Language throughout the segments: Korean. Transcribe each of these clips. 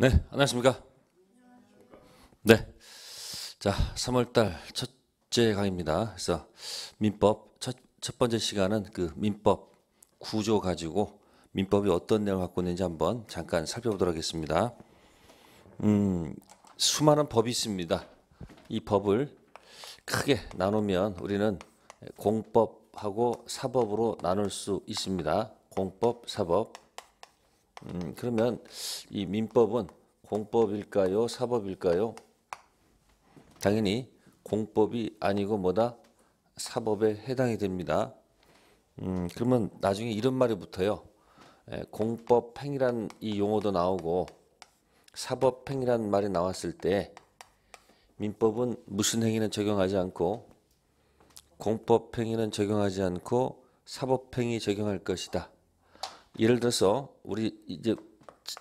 네, 안녕하십니까? 네. 자, 3월달 첫째 강의입니다. 그래서 민법 첫, 첫 번째 시간은 그 민법 구조 가지고 민법이 어떤 내용을 갖고 있는지 한번 잠깐 살펴보도록 하겠습니다. 음, 수많은 법이 있습니다. 이 법을 크게 나누면 우리는 공법하고 사법으로 나눌 수 있습니다. 공법, 사법. 음, 그러면 이 민법은 공법일까요? 사법일까요? 당연히 공법이 아니고 뭐다? 사법에 해당이 됩니다. 음, 그러면 나중에 이런 말이 붙어요. 에, 공법행위란 이 용어도 나오고 사법행위란 말이 나왔을 때 민법은 무슨 행위는 적용하지 않고 공법행위는 적용하지 않고 사법행위 적용할 것이다. 예를 들어서 우리 이제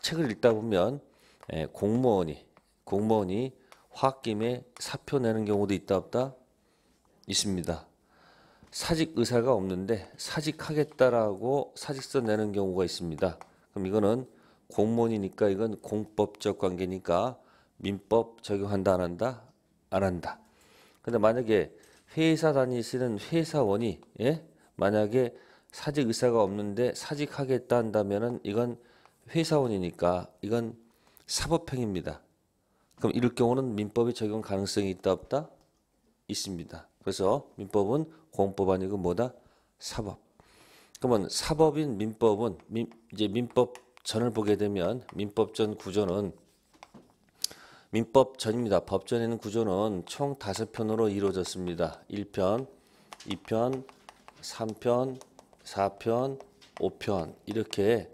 책을 읽다 보면 에, 공무원이 공무원이 화학김에 사표 내는 경우도 있다 없다 있습니다. 사직 의사가 없는데 사직하겠다라고 사직서 내는 경우가 있습니다. 그럼 이거는 공무원이니까 이건 공법적 관계니까 민법 적용한다 안 한다 안 한다. 근데 만약에 회사 다니시는 회사원이 예? 만약에 사직 의사가 없는데 사직하겠다 한다면은 이건 회사원이니까 이건 사법행위입니다. 그럼 이럴 경우는 민법이 적용 가능성이 있다 없다? 있습니다. 그래서 민법은 공법 아니고 뭐다? 사법. 그러면 사법인 민법은 민, 이제 민법 전을 보게 되면 민법 전 구조는 민법 전입니다. 법전에는 구조는 총 다섯 편으로 이루어졌습니다. 1편, 2편, 3편, 4편, 5편 이렇게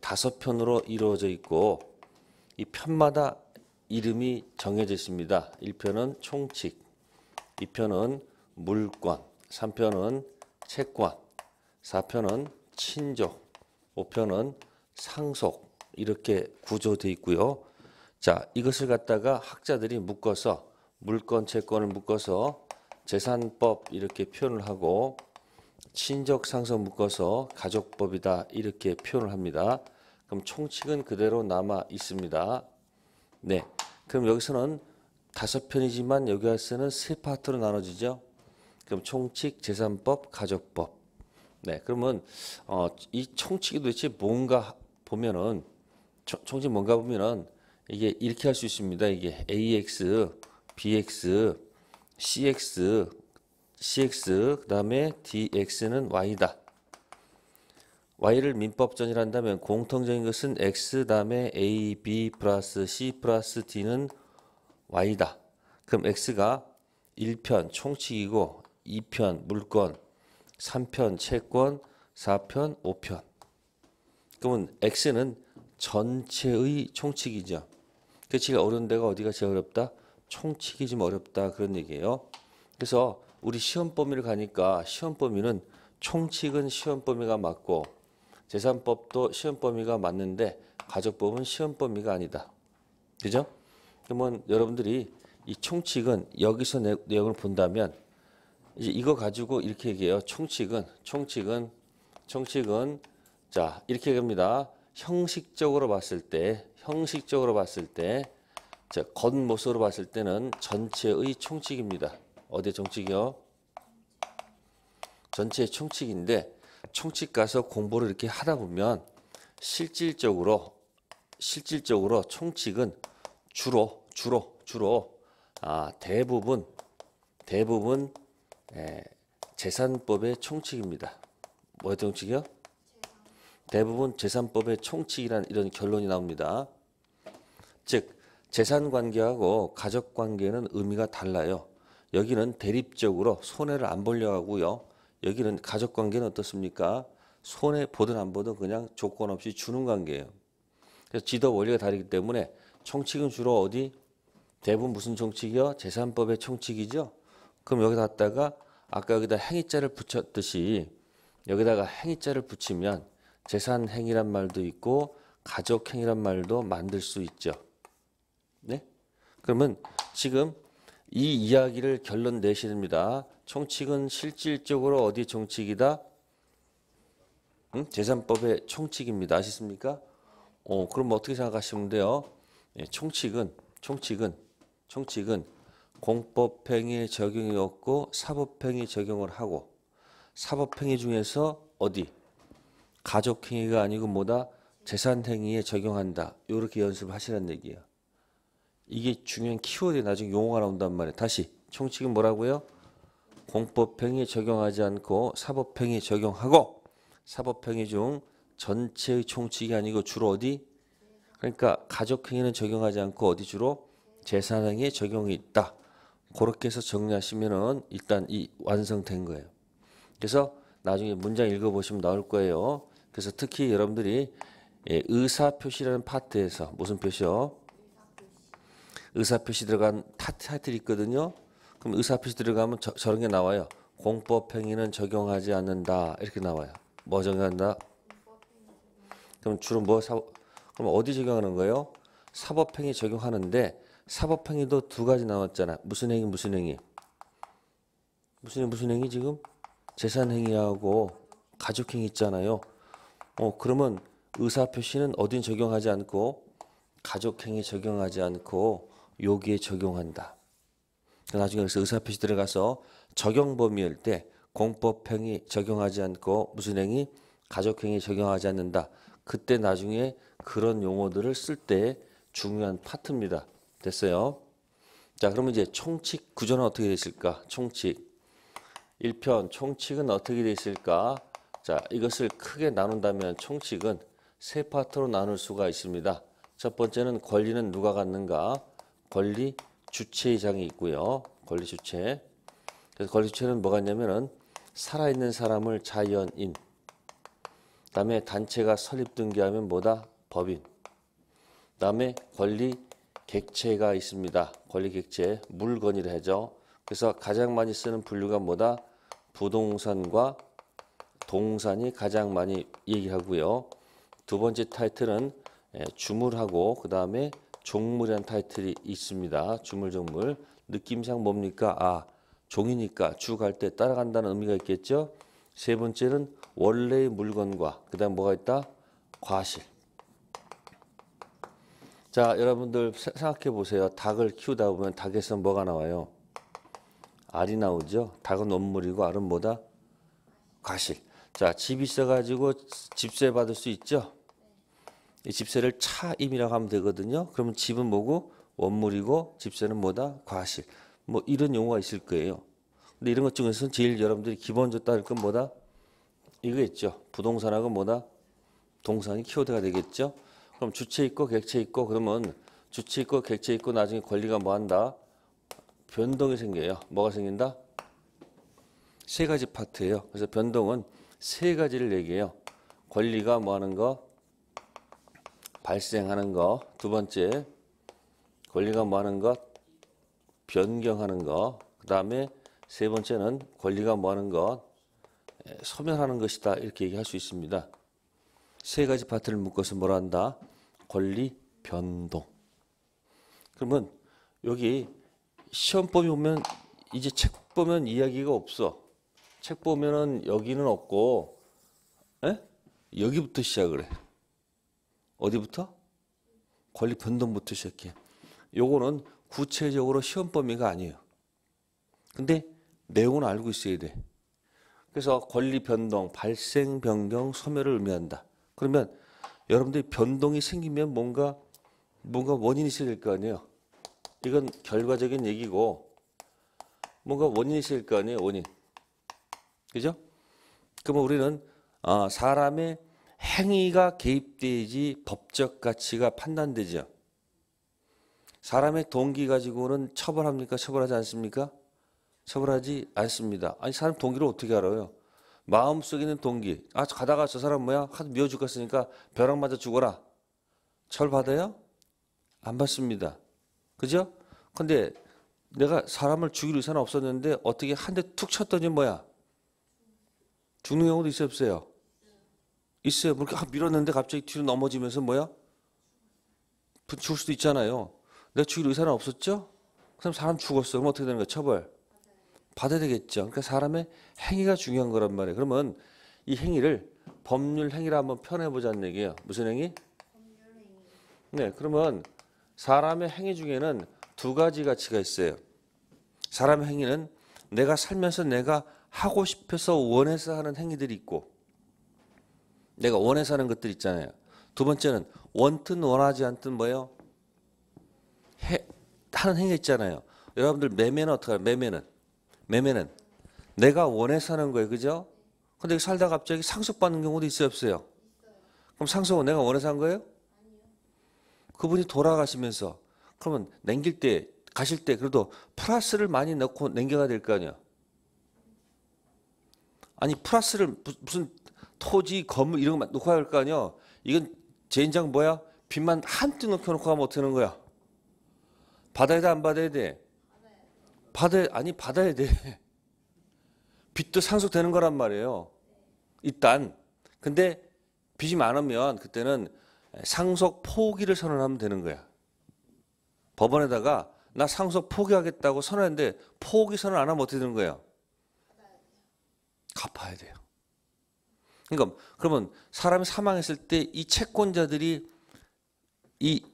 다섯 편으로 이루어져 있고 이 편마다 이름이 정해져 있습니다. 1편은 총칙, 2편은 물권, 3편은 채권, 4편은 친족, 5편은 상속 이렇게 구조되어 있고요. 자, 이것을 갖다가 학자들이 묶어서 물권, 채권을 묶어서 재산법 이렇게 표현을 하고 친족, 상속 묶어서 가족법이다 이렇게 표현을 합니다. 그럼 총칙은 그대로 남아 있습니다. 네. 그럼 여기서는 다섯 편이지만 여기 와서는 세 파트로 나눠지죠. 그럼 총칙, 재산법, 가족법. 네. 그러면 어, 이 총칙이 도대체 뭔가 보면은 총 칙 뭔가 보면은 이게 이렇게 할 수 있습니다. 이게 AX, BX, CX, CX 그다음에 DX는 Y다. Y를 민법전이라 한다면 공통적인 것은 X 다음에 A, B 플러스 C 플러스 D는 Y다. 그럼 X가 1편 총칙이고 2편 물권, 3편 채권, 4편 5편. 그러면 X는 전체의 총칙이죠. 그 제일 어려운 데가 어디가 제일 어렵다? 총칙이 좀 어렵다 그런 얘기예요. 그래서 우리 시험 범위를 가니까 시험 범위는 총칙은 시험 범위가 맞고 재산법도 시험 범위가 맞는데 가족법은 시험 범위가 아니다. 그죠? 그러면 여러분들이 이 총칙은 여기서 내, 내용을 본다면 이제 이거 가지고 이렇게 얘기해요. 총칙은 총칙은 총칙은 자 이렇게 합니다. 형식적으로 봤을 때 형식적으로 봤을 때 자, 겉모습으로 봤을 때는 전체의 총칙입니다. 어디 총칙이요? 전체의 총칙인데 총칙 가서 공부를 이렇게 하다 보면 실질적으로 실질적으로 총칙은 주로 주로 주로 아, 대부분 대부분 에, 재산법의 총칙입니다. 뭐의 총칙이요? 대부분 재산법의 총칙이란 이런 결론이 나옵니다. 즉 재산 관계하고 가족 관계는 의미가 달라요. 여기는 대립적으로 손해를 안 보려 하고요. 여기는 가족 관계는 어떻습니까? 손해 보든 안 보든 그냥 조건 없이 주는 관계예요. 그래서 지도 원리가 다르기 때문에 총칙은 주로 어디? 대부분 무슨 총칙이요? 재산법의 총칙이죠. 그럼 여기다 갖다가 아까 여기다 행위자를 붙였듯이 여기다가 행위자를 붙이면 재산 행위란 말도 있고 가족 행위란 말도 만들 수 있죠. 네? 그러면 지금 이 이야기를 결론 내십니다. 총칙은 실질적으로 어디 총칙이다? 응? 재산법의 총칙입니다. 아시습니까? 어, 그럼 어떻게 생각하시면 돼요? 예, 총칙은 총칙은 총칙은 공법행위 적용이 없고 사법행위 적용을 하고 사법행위 중에서 어디 가족행위가 아니고 뭐다 재산행위에 적용한다. 이렇게 연습하시라는 얘기예요. 이게 중요한 키워드 나중에 용어가 나온단 말이에요. 다시 총칙은 뭐라고요? 공법행위 적용하지 않고 사법행위 적용하고 사법행위 중 전체의 총칙이 아니고 주로 어디? 그러니까 가족행위는 적용하지 않고 어디 주로 재산행위에 적용이 있다. 그렇게 해서 정리하시면은 일단 이 완성된 거예요. 그래서 나중에 문장 읽어보시면 나올 거예요. 그래서 특히 여러분들이 예, 의사 표시라는 파트에서 무슨 표시요? 의사표시 들어간 타- 타이틀이 있거든요. 그럼 의사표시 들어가면 저, 저런 게 나와요. 공법행위는 적용하지 않는다 이렇게 나와요. 뭐 적용한다? 그럼 주로 뭐 사, 그럼 어디 적용하는 거예요? 사법행위 적용하는데 사법행위도 두 가지 나왔잖아. 무슨 행위 무슨 행위? 무슨 행위 무슨 행위 지금? 재산행위하고 가족행위 있잖아요. 어 그러면 의사표시는 어딘 적용하지 않고 가족행위 적용하지 않고 여기에 적용한다. 나중에 그래서 의사표시 들어가서 적용 범위일 때 공법행위 적용하지 않고 무슨 행위 가족행위 적용하지 않는다. 그때 나중에 그런 용어들을 쓸 때 중요한 파트입니다. 됐어요? 자, 그러면 이제 총칙 구조는 어떻게 있을까? 총칙. 1편 총칙은 어떻게 되어 있을까? 자, 이것을 크게 나눈다면 총칙은 세 파트로 나눌 수가 있습니다. 첫 번째는 권리는 누가 갖는가? 권리 주체의장이 있고요. 권리 주체. 그래서 권리 주체는 뭐가 있냐면은 살아있는 사람을 자연인. 그다음에 단체가 설립 등기하면 뭐다? 법인. 그다음에 권리 객체가 있습니다. 권리 객체 물건이라 하죠. 그래서 가장 많이 쓰는 분류가 뭐다? 부동산과 동산이 가장 많이 얘기하고요. 두 번째 타이틀은 예, 주물하고 그 다음에 종물이라는 타이틀이 있습니다. 주물 종물 느낌상 뭡니까? 아 종이니까 주갈때 따라간다는 의미가 있겠죠. 세 번째는 원래의 물건과 그 다음 뭐가 있다? 과실. 자 여러분들 세- 생각해 보세요. 닭을 키우다 보면 닭에서 뭐가 나와요? 알이 나오죠. 닭은 원물이고 알은 뭐다? 과실. 자, 집 있어가지고 집세 받을 수 있죠. 이 집세를 차임이라고 하면 되거든요. 그러면 집은 뭐고 원물이고 집세는 뭐다? 과실. 뭐 이런 용어가 있을 거예요. 근데 이런 것 중에서 제일 여러분들이 기본적으로 따를 건 뭐다? 이거 있죠. 부동산하고 뭐다? 동산이 키워드가 되겠죠. 그럼 주체 있고 객체 있고 그러면 주체 있고 객체 있고 나중에 권리가 뭐 한다? 변동이 생겨요. 뭐가 생긴다? 세 가지 파트예요. 그래서 변동은 세 가지를 얘기해요. 권리가 뭐 하는 거? 발생하는 거. 두 번째, 권리가 뭐 하는 것? 변경하는 거. 그 다음에 세 번째는 권리가 뭐 하는 것? 에, 소멸하는 것이다. 이렇게 얘기할 수 있습니다. 세 가지 파트를 묶어서 뭐라 한다? 권리 변동. 그러면 여기 시험 범위 보면 이제 책 보면 이야기가 없어. 책 보면은 여기는 없고, 에? 여기부터 시작을 해. 어디부터? 권리 변동부터 시작해. 요거는 구체적으로 시험 범위가 아니에요. 근데 내용은 알고 있어야 돼. 그래서 권리 변동, 발생 변경, 소멸을 의미한다. 그러면 여러분들이 변동이 생기면 뭔가 뭔가 원인이 있어야 될 거 아니에요. 이건 결과적인 얘기고 뭔가 원인이 있을 거 아니에요. 원인. 그죠? 그러면 우리는 아, 사람의 행위가 개입되지 법적 가치가 판단되죠. 사람의 동기 가지고는 처벌합니까? 처벌하지 않습니까? 처벌하지 않습니다. 아니 사람 동기를 어떻게 알아요? 마음속에 있는 동기. 아 가다가 저 사람 뭐야? 하도 미워 죽겠으니까 벼락 맞아 죽어라. 처벌받아요? 안 받습니다. 그죠? 근데 내가 사람을 죽일 의사는 없었는데 어떻게 한 대 툭 쳤더니 뭐야? 죽는 경우도 있어요, 없어요? 있어요. 뭐 이렇게 아, 밀었는데 갑자기 뒤로 넘어지면서 뭐야? 부- 죽을 수도 있잖아요. 내가 죽일 의사는 없었죠? 그럼 사람 죽었어. 그럼 어떻게 되는 거야? 처벌. 받아야 되겠죠. 그러니까 사람의 행위가 중요한 거란 말이에요. 그러면 이 행위를 법률 행위를 한번 표현해 보자는 얘기예요. 무슨 행위? 네, 그러면 사람의 행위 중에는 두 가지 가치가 있어요. 사람의 행위는 내가 살면서 내가 하고 싶어서 원해서 하는 행위들이 있고 내가 원해서 하는 것들 있잖아요. 두 번째는 원튼 원하지 않든 뭐예요? 해, 하는 행위 있잖아요. 여러분들 매매는 어떻게 해요? 매매는 매매는 내가 원해서 하는 거예요. 그죠? 근데 살다 갑자기 상속받는 경우도 있어요, 없어요? 그럼 상속은 내가 원해서 한 거예요? 그분이 돌아가시면서 그러면 남길 때 가실 때 그래도 플러스를 많이 넣고 남겨야 될거 아니야. 아니 플러스를 무- 무슨 토지 건물 이런 거 놓고 할 거 아니야. 이건 제 인장 뭐야? 빚만 한뜩 넣고 놓고 하면 어떻게 하는 거야? 받아야 돼 안 받아야 돼? 받아야 아니 받아야 돼. 빚도 상속되는 거란 말이에요. 일단 근데 빚이 많으면 그때는 상속 포기를 선언하면 되는 거야. 법원에다가 나 상속 포기하겠다고 선언했는데 포기 선언 안 하면 어떻게 되는 거예요? 갚아야 돼요. 그러니까 그러면 사람이 사망했을 때 이 채권자들이 이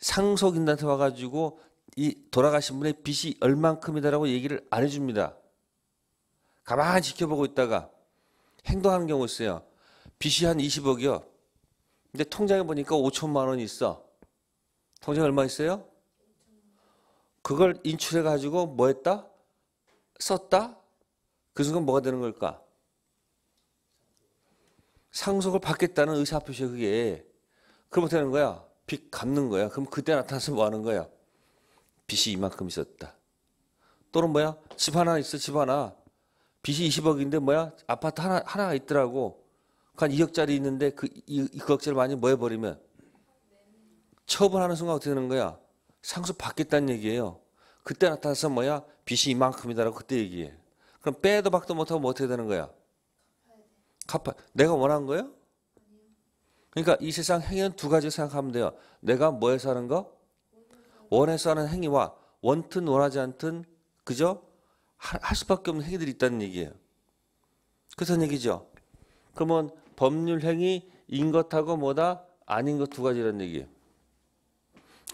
상속인한테 와가지고 이 돌아가신 분의 빚이 얼만큼이다라고 얘기를 안 해줍니다. 가만히 지켜보고 있다가 행동하는 경우 있어요. 빚이 한 20억이요. 근데 통장에 보니까 5천만 원이 있어. 통장에 얼마 있어요? 그걸 인출해 가지고 뭐 했다? 썼다? 그 순간 뭐가 되는 걸까? 상속을 받겠다는 의사표시야 그게. 그럼 어떻게 하는 거야? 빚 갚는 거야. 그럼 그때 나타나서 뭐 하는 거야? 빚이 이만큼 있었다. 또는 뭐야? 집 하나 있어, 집 하나. 빚이 20억인데 뭐야? 아파트 하나, 하나가 있더라고. 한 2억짜리 있는데 그 2억짜리 많이 뭐 해버리면 처분하는 순간 어떻게 되는 거야? 상속 받겠다는 얘기예요. 그때 나타나서 뭐야? 빚이 이만큼이다라고 그때 얘기해. 그럼 빼도 박도 못하고 뭐 어떻게 되는 거야? 갚아. 내가 원한 거예요? 그러니까 이 세상 행위는 두 가지 생각하면 돼요. 내가 뭐해서 하는 거? 원해서 하는 행위와 원튼 원하지 않든 그죠? 할, 할 수밖에 없는 행위들이 있다는 얘기예요. 그런 얘기죠. 그러면 법률 행위 인 것하고 뭐다 아닌 것 두 가지라는 얘기예요.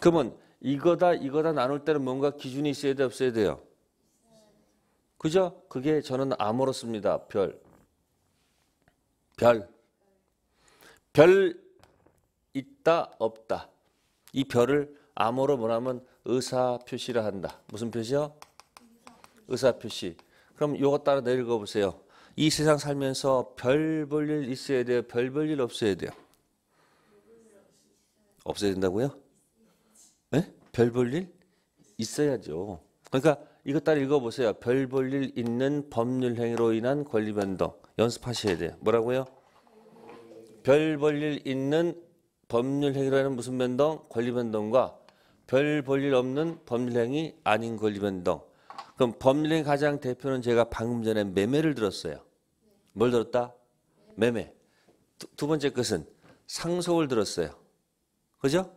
그러면 이거다 이거다 나눌 때는 뭔가 기준이 있어야 돼 없어야 돼요. 그죠? 그게 저는 암호로 씁니다. 별. 별. 별 있다 없다. 이 별을 암호로 뭐냐면 의사 표시를 한다. 무슨 표시요? 의사 표시. 그럼 요거 따라 내읽어 보세요. 이 세상 살면서 별 볼 일 있어야 돼요. 별 볼 일 없어야 돼요. 없어야 된다고요? 네? 별 볼 일 있어야죠. 그러니까 이것 따라 읽어 보세요. 별 볼 일 있는 법률 행위로 인한 권리 변동 연습하셔야 돼요. 뭐라고요? 별 볼 일 있는 법률 인한 무슨 변동? 권리 변동과 별 볼 일 없는 법률 행위 아닌 권리 변동. 그럼 법률 행위 가장 대표는 제가 방금 전에 매매를 들었어요. 뭘 들었다? 매매. 두, 두 번째 것은 상속을 들었어요. 그죠?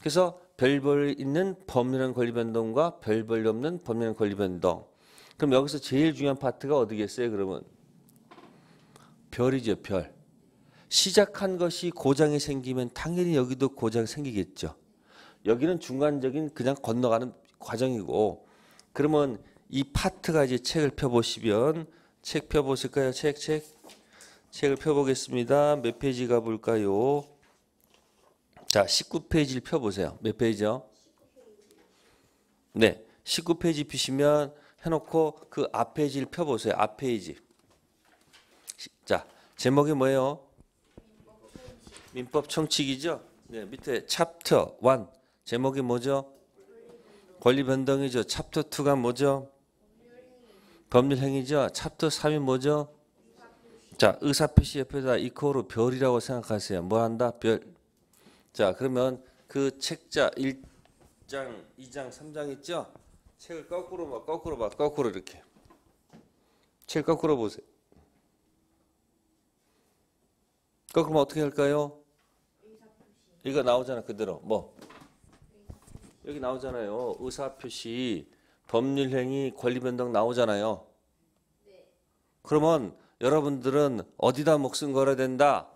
그래서 별벌 있는 법률한 권리 변동과 별벌 없는 법률한 권리 변동. 그럼 여기서 제일 중요한 파트가 어디겠어요? 그러면 별이죠, 별. 시작한 것이 고장이 생기면 당연히 여기도 고장이 생기겠죠. 여기는 중간적인 그냥 건너가는 과정이고 그러면 이 파트가 이제 책을 펴보시면 책 펴보실까요? 책, 책. 책을 펴보겠습니다. 몇 페이지 가볼까요? 자, 19페이지를 펴보세요. 몇 페이지요? 네, 19페이지 피시면 해놓고 그 앞 페이지를 펴보세요. 앞 페이지. 시- 자, 제목이 뭐예요? 민법 총칙이죠? 네, 밑에 챕터 1 제목이 뭐죠? 권리 변동이죠. 챕터 2가 뭐죠? 법률 행위죠. 챕터 3이 뭐죠? 자, 의사 표시 옆에다 equal로 별이라고 생각하세요. 뭐 한다? 별. 자, 그러면 그 책자 1장, 2장, 3장 있죠? 책을 거꾸로 봐, 거꾸로 봐, 거꾸로 이렇게. 책 거꾸로 보세요. 거꾸로 어떻게 할까요? 이거 나오잖아 그대로 뭐 여기 나오잖아요 의사 표시 법률 행위 권리 변동 나오잖아요. 그러면 여러분들은 어디다 목숨 걸어야 된다?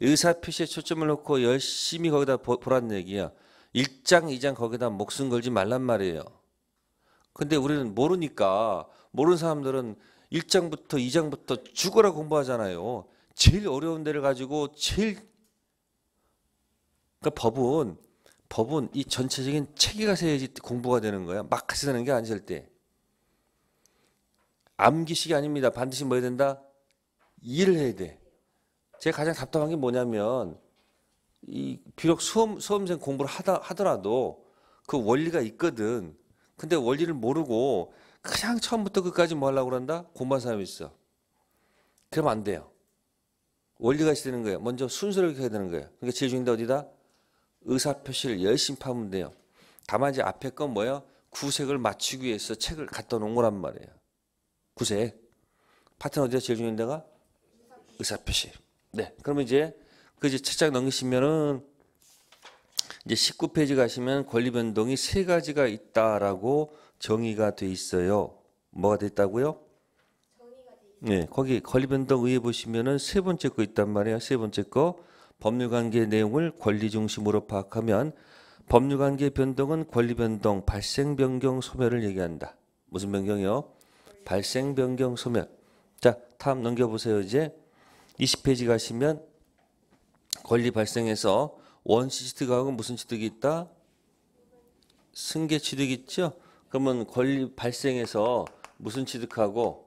의사 표시에 초점을 놓고 열심히 거기다 보- 보란 얘기야. 1장, 2장 거기다 목숨 걸지 말란 말이에요. 근데 우리는 모르니까 모르는 사람들은 1장부터 2장부터 죽어라 공부하잖아요. 제일 어려운 데를 가지고 제일 그러니까 법은 법은 이 전체적인 체계가 세야지 공부가 되는 거야. 막 되는 게 아니실 때. 암기식이 아닙니다. 반드시 뭐 해야 된다? 일을 해야 돼. 제가 가장 답답한 게 뭐냐면 이 비록 수험 수험생 공부를 하다 하더라도 그 원리가 있거든. 근데 원리를 모르고 그냥 처음부터 끝까지 뭐 하려고 그런다? 공부한 사람이 있어. 그러면 안 돼요. 원리가 있어야 되는 거예요. 먼저 순서를 해야 되는 거예요. 그러니까 제일 중요한 게 어디다? 의사 표시를 열심히 파면 돼요. 다만 이제 앞에 건 뭐예요? 구색을 맞추기 위해서 책을 갖다 놓은 거란 말이에요. 구색. 파트는 어디가 제일 중요한 데가? 의사 표시. 네. 그러면 이제 그 이제 책장 넘기시면은 이제 19페이지 가시면 권리 변동이 세 가지가 있다라고 정의가 돼 있어요. 뭐가 돼 있다고요? 네, 거기 권리 변동 의에 보시면은 세 번째 거 있단 말이에요. 세 번째 거 법률 관계 내용을 권리 중심으로 파악하면 법률 관계 변동은 권리 변동, 발생 변경 소멸을 얘기한다. 무슨 변경이요? 발생 변경 소멸. 자, 다음 넘겨 보세요. 이제 20페이지 가시면 권리 발생해서 원시 취득하고 무슨 취득이 있다? 승계 취득 있죠? 그러면 권리 발생해서 무슨 취득하고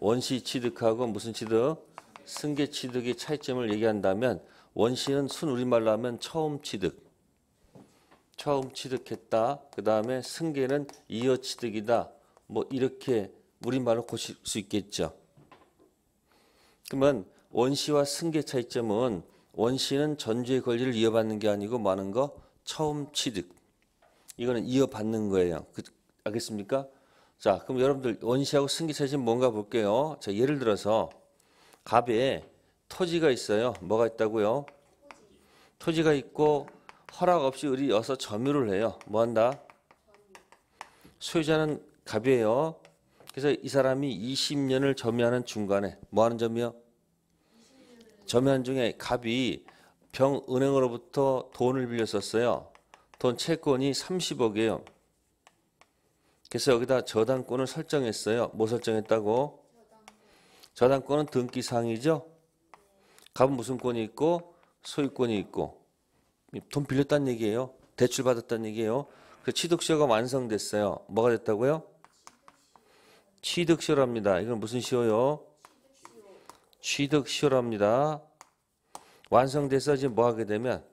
원시 취득하고 무슨 취득? 승계 취득의 차이점을 얘기한다면 원시는 순 우리말로 하면 처음 취득. 처음 취득했다. 그 다음에 승계는 이어 취득이다. 뭐 이렇게 우리말로 고칠 수 있겠죠. 그러면 원시와 승계 차이점은 원시는 전주의 권리를 이어받는 게 아니고 뭐 하는 거? 처음 취득. 이거는 이어받는 거예요. 그, 알겠습니까? 자, 그럼 여러분들 원시하고 차이점 뭔가 볼게요. 자, 예를 들어서 갑에 토지가 있어요. 뭐가 있다고요? 토지 가 있고 허락 없이 을이 여서 점유를 해요. 뭐 한다? 소유자는 갑이에요. 그래서 이 사람이 20년을 점유하는 중간에 뭐 하는 점이요? 점유한 중에 갑이 병은행으로부터 돈을 빌렸었어요. 돈 채권이 30억이에요. 그래서 여기다 저당권을 설정했어요. 뭐 설정했다고? 저당권은 등기상이죠. 갑은 무슨 권이 있고 소유권이 있고 돈 빌렸다는 얘기예요. 대출 받았다는 얘기예요. 그 취득시효가 완성됐어요. 뭐가 됐다고요? 취득시효랍니다. 이건 무슨 시효요? 취득시효랍니다. 완성돼서 이제 뭐 하게 되면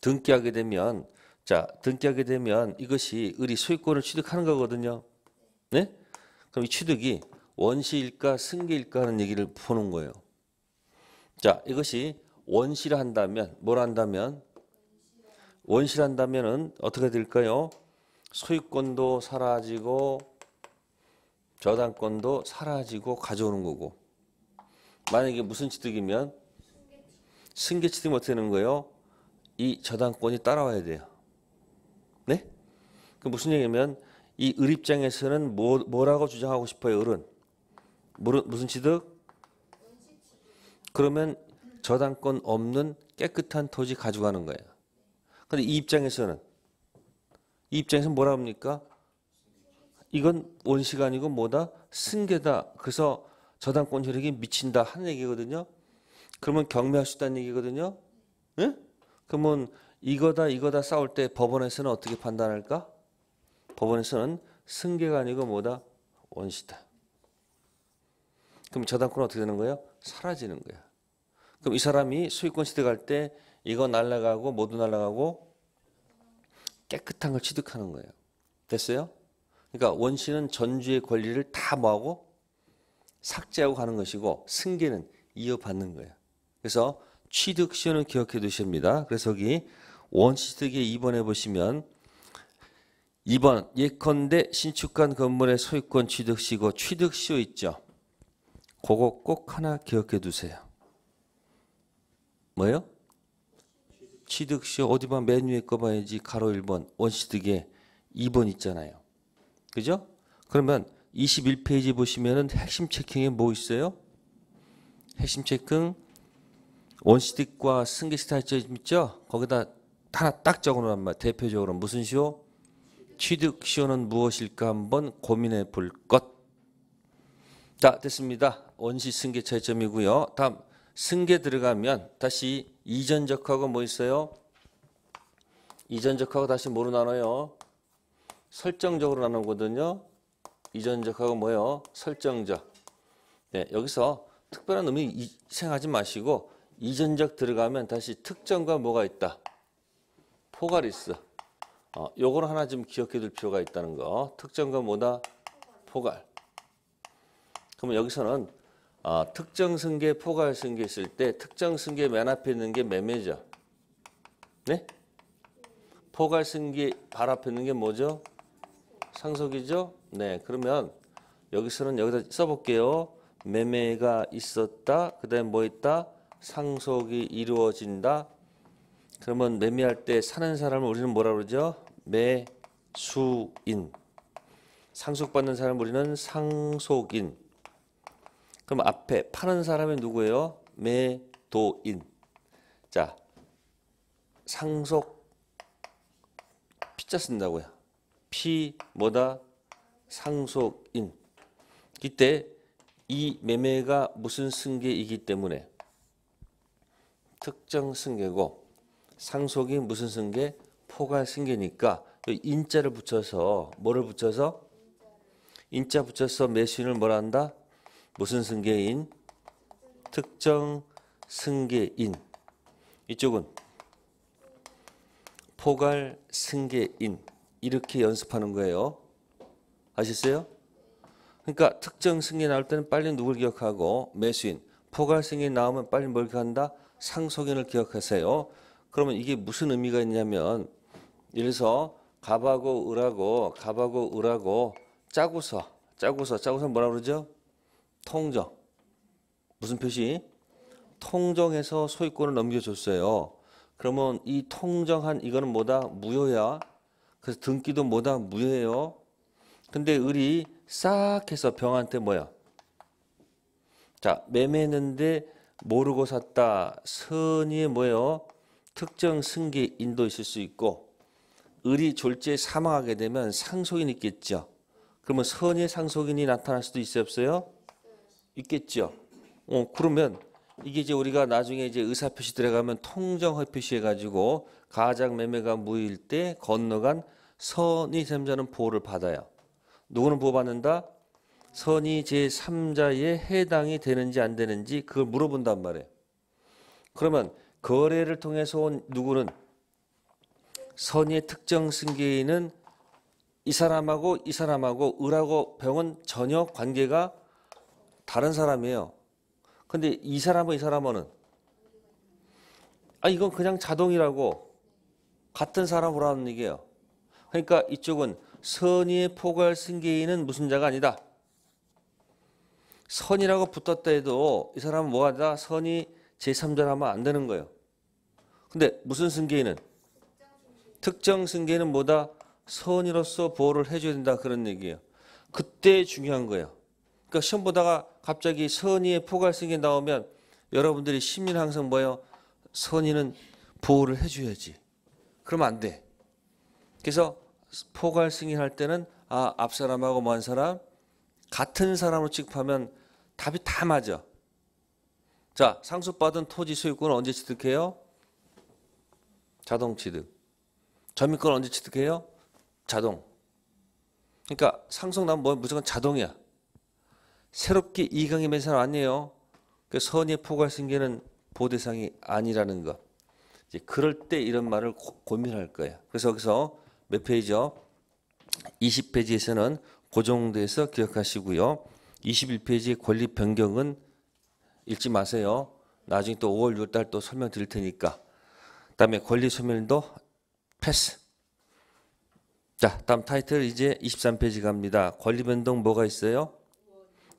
등기하게 되면 자 등기하게 되면 이것이 을이 소유권을 취득하는 거거든요. 네? 그럼 이 취득이 원시일까 승계일까 하는 얘기를 보는 거예요. 자 이것이 원시라 한다면 뭘 한다면 원시라 한다면은 어떻게 될까요? 소유권도 사라지고 저당권도 사라지고 가져오는 거고 만약에 무슨 취득이면 승계 취득이 어떻게 되는 거예요? 이 저당권이 따라와야 돼요. 네? 그 무슨 얘기냐면 이 을 입장에서는 뭐, 뭐라고 주장하고 싶어요? 을은 뭐, 무슨 취득? 그러면 저당권 없는 깨끗한 토지 가져가는 거예요. 근데 이 입장에서는 이 입장에서 뭐라 합니까? 이건 원시가 아니고 뭐다? 승계다. 그래서 저당권 효력이 미친다 하는 얘기거든요. 그러면 경매할 수 있다는 얘기거든요. 예? 그러면 이거다 이거다 싸울 때 법원에서는 어떻게 판단할까? 법원에서는 승계가 아니고 뭐다? 원시다. 그럼 저당권은 어떻게 되는 거예요? 사라지는 거야. 그럼 이 사람이 소유권 취득할 때 이거 날라가고 모두 날라가고 깨끗한 걸 취득하는 거예요. 됐어요? 그러니까 원시는 전주의 권리를 다 뭐하고 삭제하고 가는 것이고 승계는 이어받는 거예요. 그래서 취득 시효는 기억해 두십니다. 그래서 여기 원시득에 2번에 보시면 2번 예컨대 신축한 건물의 소유권 취득 시고 취득 시효 있죠. 그거 꼭 하나 기억해 두세요. 뭐예요? 취득 시효 어디 봐맨 위에 거 봐야지 가로 1번 원시득에 2번 있잖아요. 그죠? 그러면 21페이지 보시면은 핵심 체킹에 뭐 있어요? 핵심 체킹 원시딕과 승계식 차이점 있죠? 거기다 하나 딱 적어놓은 말 대표적으로 무슨 시오? 취득 시오는 무엇일까 한번 고민해 볼 것. 자 됐습니다. 원시 승계 차이점이고요. 다음 승계 들어가면 다시 이전적하고 뭐 있어요? 이전적하고 다시 뭐로 나눠요? 설정적으로 나누거든요. 이전적하고 뭐요? 설정적. 네, 여기서 특별한 의미 이- 생각하지 마시고 이전적 들어가면 다시 특정과 뭐가 있다. 포괄이 있어. 어, 요거를 하나 좀 기억해 둘 필요가 있다는 거. 특정과 뭐다? 포괄. 그러면 여기서는 어, 특정 승계, 포괄 승계 있을 때 특정 승계 맨 앞에 있는 게 매매죠. 네? 포괄 승계 발 앞에 있는 게 뭐죠? 상속이죠? 네. 그러면 여기서는 여기다 써볼게요. 매매가 있었다. 그 다음에 뭐 있다? 상속이 이루어진다. 그러면 매매할 때 사는 사람을 우리는 뭐라 그러죠? 매수인. 상속받는 사람을 우리는 상속인. 그럼 앞에 파는 사람이 누구예요? 매도인. 자, 상속 피자 쓴다고요. 피 뭐다? 상속인. 이때 이 매매가 무슨 승계이기 때문에 특정 승계고 상속이 무슨 승계? 포괄 승계니까 이 인자를 붙여서 뭐를 붙여서 인자 붙여서 매수인을 뭐라 한다? 무슨 승계인? 특정 승계인. 이쪽은 포괄 승계인 이렇게 연습하는 거예요. 아셨어요? 그러니까 특정 승계 나올 때는 빨리 누굴 기억하고 매수인, 포괄 승계 나오면 빨리 뭘 기억한다? 상속인을 기억하세요. 그러면 이게 무슨 의미가 있냐면 이래서 갑하고 을하고 갑하고 을하고 짜고서 짜고서 짜고서 뭐라 그러죠? 통정. 무슨 표시? 통정해서 소유권을 넘겨줬어요. 그러면 이 통정한 이거는 뭐다? 무효야. 그래서 등기도 뭐다? 무효예요. 근데 을이 싹 해서 병한테 뭐야? 자, 매매했는데 모르고 샀다. 선의의 뭐예요? 특정 승계 인도 있을 수 있고 을이 졸지에 사망하게 되면 상속인이 있겠죠. 그러면 선의의 상속인이 나타날 수도 있어요, 없어요? 있겠죠. 어, 그러면 이게 이제 우리가 나중에 이제 의사 표시 들어가면 통정허 표시해 가지고 가장 매매가 무효일 때 건너간 선의 셈자는 보호를 받아요. 누구는 보호받는다? 선의 제3자에 해당이 되는지 안 되는지 그걸 물어본단 말이에요. 그러면 거래를 통해서 온 누구는 선의의 특정 승계인은 이 사람하고 이 사람하고 을하고 병은 전혀 관계가 다른 사람이에요. 근데 이 사람은 이 사람은 아 이건 그냥 자동이라고 같은 사람으로 하는 얘기예요. 그러니까 이쪽은 선의의 포괄 승계인은 무슨 자가 아니다. 선이라고 붙었다 해도 이 사람은 뭐하다? 선이 제3자를 하면 안 되는 거예요. 근데 무슨 승계인은? 특정 승계인은 뭐다? 선이로서 보호를 해줘야 된다 그런 얘기예요. 그때 중요한 거예요. 그러니까 시험 보다가 갑자기 선의의 포괄 승계 나오면 여러분들이 심리는 항상 뭐예요? 선의는 보호를 해줘야지. 그러면 안 돼. 그래서 포괄 승인할 때는 아, 앞 사람하고 먼 사람 같은 사람으로 취급하면 답이 다 맞아. 자, 상속받은 토지 소유권은 언제 취득해요? 자동 취득. 점유권 언제 취득해요? 자동. 그러니까 상속 나면 뭐 무조건 자동이야. 새롭게 이강이 된 사람 아니에요. 그 선의 포괄 승계는 보대상이 아니라는 거. 이제 그럴 때 이런 말을 고, 고민할 거예요. 그래서 여기서 몇 페이지요? 20페이지에서는 그 정도에서 기억하시고요. 21페이지 권리 변경은 읽지 마세요. 나중에 또 5월 6월 달 또 설명 드릴 테니까. 그다음에 권리 소멸도 패스. 자, 다음 타이틀 이제 23페이지 갑니다. 권리 변동 뭐가 있어요?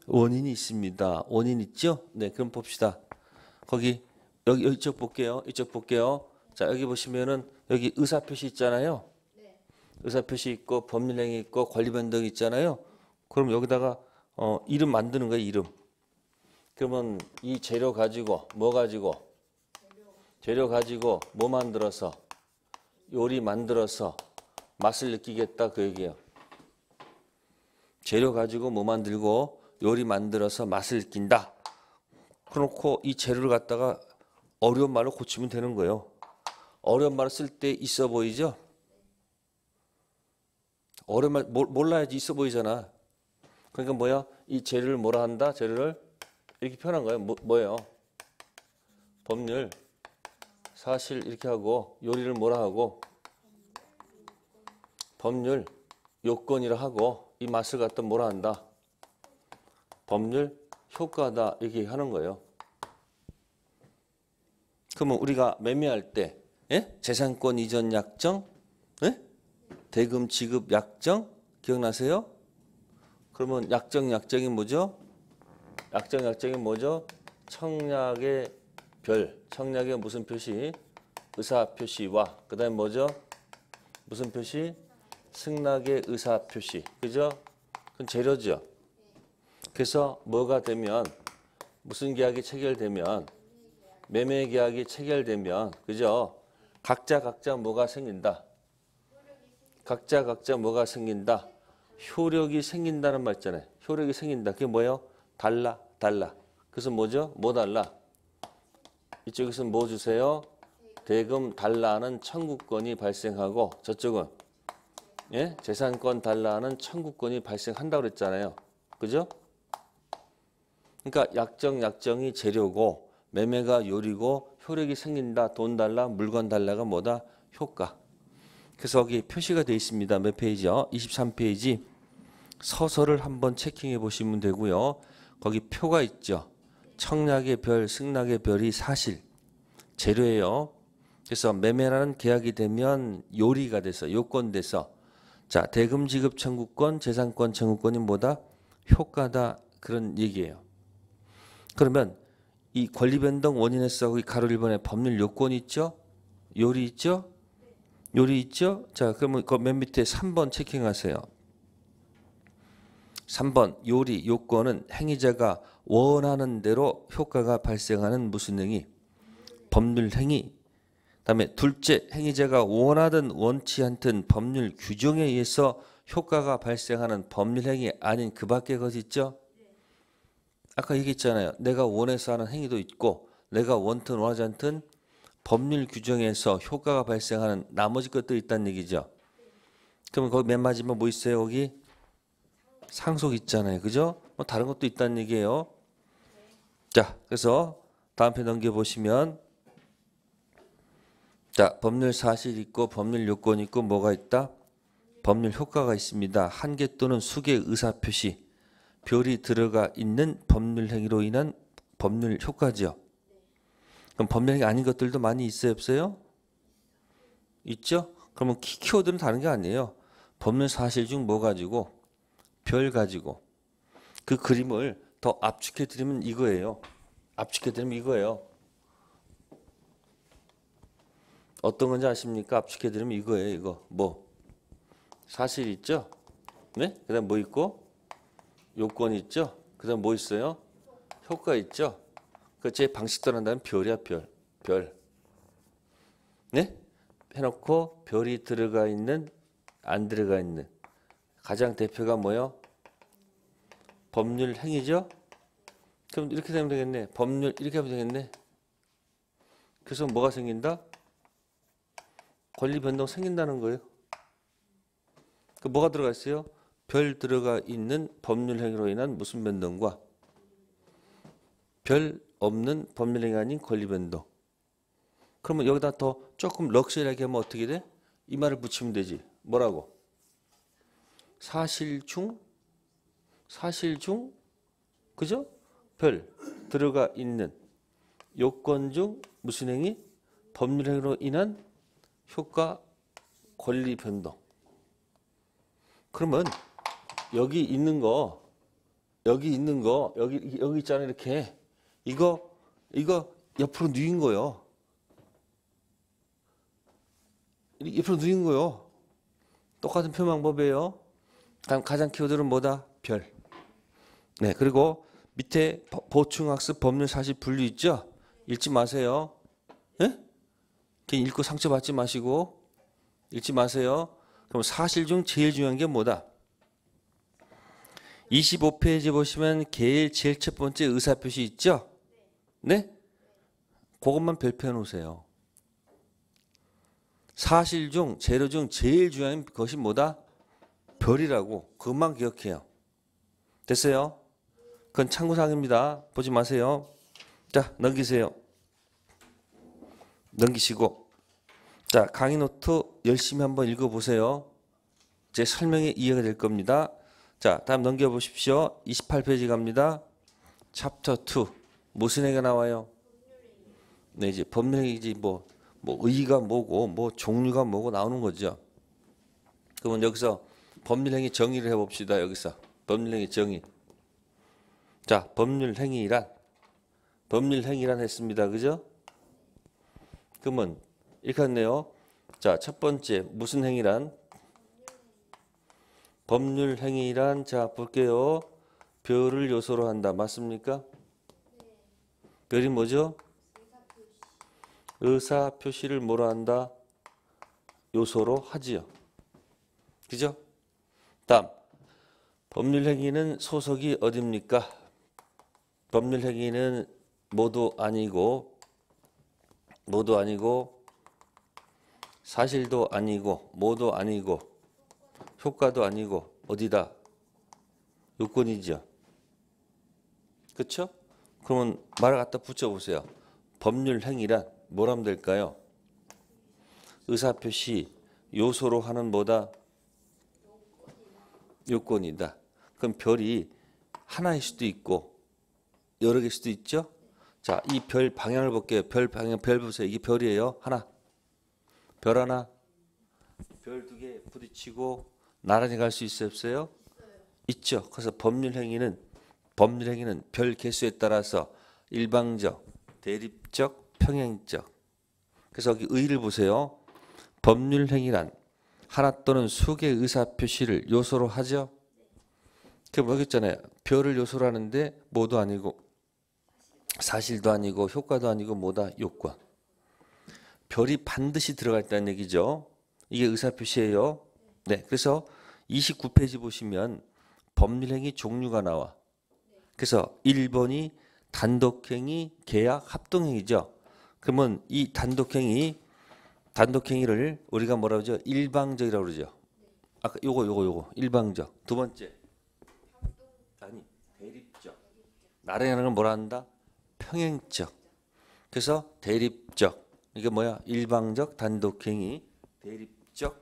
원인이 있습니다. 원인 있죠? 네, 그럼 봅시다. 거기 여기 이쪽 볼게요. 이쪽 볼게요. 자, 여기 보시면은 여기 의사 표시 있잖아요. 의사 표시 있고 법률행위 있고 권리 변동 있잖아요. 그럼 여기다가 어, 이름 만드는 거예요, 이름. 그러면 이 재료 가지고 뭐 가지고 재료 가지고 뭐 만들어서 요리 만들어서 맛을 느끼겠다 그 얘기예요. 재료 가지고 뭐 만들고 요리 만들어서 맛을 느낀다. 그렇고 이 재료를 갖다가 어려운 말로 고치면 되는 거예요. 어려운 말을 쓸 때 있어 보이죠? 어려운 말 몰- 몰라야지 있어 보이잖아. 그러니까 뭐야? 이 재료를 뭐라 한다? 재료를 이렇게 표현한 거예요. 뭐, 뭐예요? 법률, 사실 이렇게 하고 요리를 뭐라 하고 법률, 요건이라 하고 이 맛을 갖다 뭐라 한다? 법률, 효과다 이렇게 하는 거예요. 그러면 우리가 매매할 때 예? 재산권 이전 약정, 예? 대금 지급 약정 기억나세요? 그러면 약정 약정이 뭐죠? 약정 약정이 뭐죠? 청약의 별, 청약의 무슨 표시? 의사 표시와 그다음에 뭐죠? 무슨 표시? 승낙의 의사 표시. 그죠? 그건 재료죠. 그래서 뭐가 되면 무슨 계약이 체결되면 매매 계약이 체결되면 그죠? 각자 각자 뭐가 생긴다. 각자 각자 뭐가 생긴다. 효력이 생긴다는 말 있잖아요. 효력이 생긴다. 그게 뭐예요? 달라, 달라. 그래서 뭐죠? 뭐 달라? 이쪽에서는 뭐 주세요? 대금 달라는 청구권이 발생하고 저쪽은 예? 재산권 달라는 청구권이 발생한다고 그랬잖아요. 그죠? 그러니까 약정 약정이 재료고 매매가 요리고 효력이 생긴다. 돈 달라, 물건 달라가 뭐다? 효과. 그래서 여기 표시가 되어 있습니다. 몇 페이지요? 23페이지. 서서를 한번 체킹해 보시면 되고요. 거기 표가 있죠. 청약의 별, 승낙의 별이 사실 재료예요. 그래서 매매라는 계약이 되면 요리가 돼서 요건 돼서 자 대금 지급 청구권, 재산권 청구권이 뭐다? 효과다 그런 얘기예요. 그러면 이 권리 변동 원인에서 거기 가로 1번에 법률 요건 있죠? 요리 있죠? 요리 있죠? 자, 그러면 그 맨 밑에 3번 체킹하세요. 3번 요리 요건은 행위자가 원하는 대로 효과가 발생하는 무슨 행위? 법률 행위. 그다음에 둘째 행위자가 원하든 원치 않든 법률 규정에 의해서 효과가 발생하는 법률 행위 아닌 그 밖의 것 있죠? 아까 얘기했잖아요. 내가 원해서 하는 행위도 있고 내가 원든 원하지 않든 법률 규정에서 효과가 발생하는 나머지 것들이 있다는 얘기죠. 그러면 거기 맨 마지막 뭐 있어요? 거기 상속 있잖아요. 그죠? 뭐 다른 것도 있다는 얘기예요. 자, 그래서 다음 편 넘겨 보시면 자, 법률 사실 있고 법률 요건 있고 뭐가 있다? 법률 효과가 있습니다. 한 개 또는 수개의 의사 표시, 별이 들어가 있는 법률 행위로 인한 법률 효과죠. 그럼 법률 행위 아닌 것들도 많이 있어요, 없어요? 있죠? 그러면 키- 키워드는 다른 게 아니에요. 법률 사실 중 뭐 가지고 별 가지고 그 그림을 더 압축해 드리면 이거예요. 압축해 드리면 이거예요. 어떤 건지 아십니까? 압축해 드리면 이거예요. 이거 뭐 사실 있죠? 네? 그다음 뭐 있고 요건 있죠? 그다음 뭐 있어요? 효과 있죠? 그 제 방식대로 한다면 별이야 별. 별. 네? 해놓고 별이 들어가 있는 안 들어가 있는 가장 대표가 뭐요? 법률 행위죠? 그럼 이렇게 되면 되겠네. 법률 이렇게 하면 되겠네. 그래서 뭐가 생긴다? 권리 변동 생긴다는 거예요. 그 뭐가 들어가 있어요? 별 들어가 있는 법률 행위로 인한 무슨 변동과 별 없는 법률 행위 아닌 권리 변동. 그러면 여기다 더 조금 럭셔리하게 하면 어떻게 돼? 이 말을 붙이면 되지. 뭐라고? 사실 중 사실 중 그죠? 별 들어가 있는 요건 중 무슨 행위? 법률 행위로 인한 효과 권리 변동. 그러면 여기 있는 거 여기 있는 거 여기 여기 있잖아요 이렇게 이거 이거 옆으로 누인 거요. 옆으로 누인 거요. 똑같은 표현 방법이에요. 다음 가장 키워드는 뭐다? 별. 네 그리고 밑에 보- 보충학습 법률 사실 분류 있죠? 읽지 마세요. 예? 그냥 읽고 상처받지 마시고 읽지 마세요. 그럼 사실 중 제일 중요한 게 뭐다? 25페이지 보시면 제일 제일 첫 번째 의사표시 있죠? 네? 그것만 별표해 놓으세요. 사실 중 재료 중 제일 중요한 것이 뭐다? 별이라고 그것만 기억해요. 됐어요? 그건 참고사항입니다. 보지 마세요. 자 넘기세요. 넘기시고 자 강의 노트 열심히 한번 읽어보세요. 제 설명이 이해가 될 겁니다. 자 다음 넘겨보십시오. 28페이지 갑니다. 챕터 2 무슨 얘기가 나와요? 네 이제 법률 행위지 뭐, 뭐 의의가 뭐고 뭐 종류가 뭐고 나오는 거죠. 그러면 여기서 법률행위 정의를 해봅시다. 여기서 법률행위 정의. 자 법률행위란 법률행위란 했습니다. 그죠? 그러면 이렇게 했네요. 자, 첫 번째 무슨 행위란? 법률 행위란 자 볼게요. 별을 요소로 한다. 맞습니까? 별이 뭐죠? 의사 표시를 뭐로 한다? 요소로 하지요. 그죠? 다음 법률 행위는 소속이 어딥니까? 법률 행위는 모두 아니고 모두 아니고 사실도 아니고 모두 아니고 효과도 아니고 어디다 요건이죠. 그렇죠? 그러면 말을 갖다 붙여보세요. 법률 행위란 뭘 하면 될까요? 의사표시 요소로 하는 뭐다? 요건이다. 그럼 별이 하나일 수도 있고 여러 개일 수도 있죠? 자, 이 별 방향을 볼게요. 별 방향, 별 보세요. 이게 별이에요. 하나. 별 하나. 별 두 개 부딪히고 나란히 갈 수 있어요, 없어요? 있죠. 그래서 법률 행위는 법률 행위는 별 개수에 따라서 일방적, 대립적, 평행적. 그래서 여기 의의를 보세요. 법률 행위란 하나 또는 수개의 의사 표시를 요소로 하죠. 그 뭐겠잖아요. 별을 요소로 하는데 모두 아니고 사실도 아니고 효과도 아니고 뭐다 요건. 별이 반드시 들어가 있다는 얘기죠. 이게 의사 표시예요. 네. 그래서 29페이지 보시면 법률행위 종류가 나와. 그래서 1번이 단독행위, 계약, 합동행위죠. 그러면 이 단독행위, 단독행위를 우리가 뭐라 그러죠? 일방적이라고 그러죠. 아까 요거 요거 요거 일방적. 두 번째. 아니, 대립적. 건 뭐라 한다? 평행적. 그래서 대립적. 이게 뭐야? 일방적 단독행위, 대립적